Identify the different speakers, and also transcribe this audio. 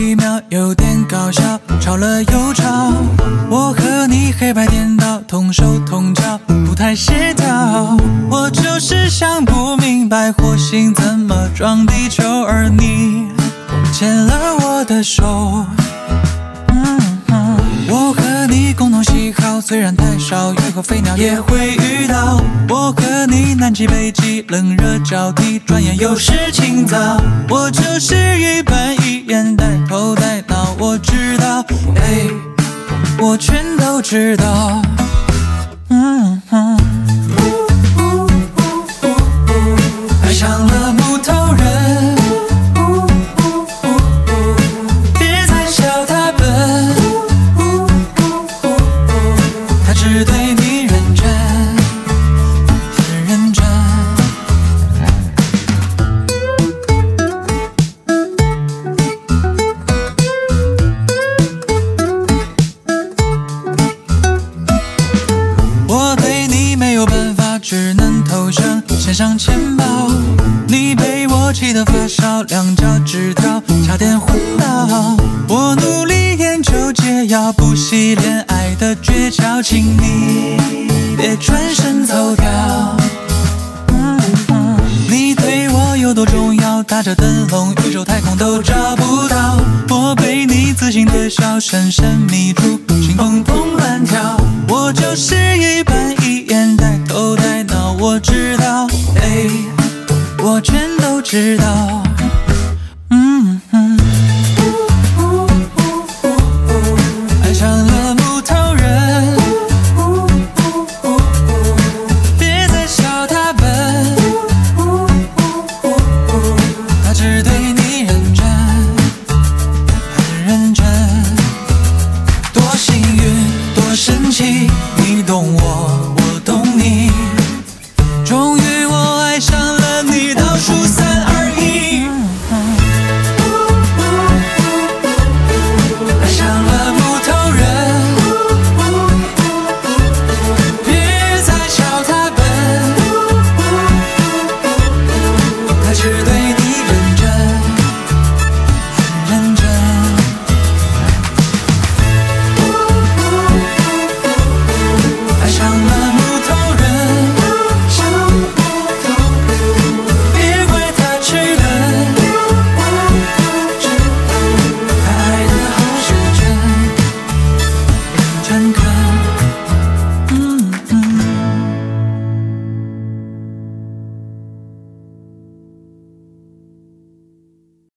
Speaker 1: 一秒有点搞笑，吵了又吵。我和你黑白颠倒，同手同脚，不太协调。我就是想不明白火星怎么撞地球，而你牵了我的手。我和你共同喜好虽然太少，雨和飞鸟也会遇到。我和你南极北极，冷热交替，转眼又是清早。我就是一板一眼。我全都知道。我对你没有办法，只能投降，献上钱包。你被我气得发烧，两脚趾头差点昏倒。我努力研究解药，补习恋爱的诀窍，请你别转身走掉。你对我有多重要？打着灯笼，宇宙太空都找不到。我被你自信的笑深深迷住，心砰砰。就是一板一眼，带头带脑，我知道，哎，我全都知道。你懂我，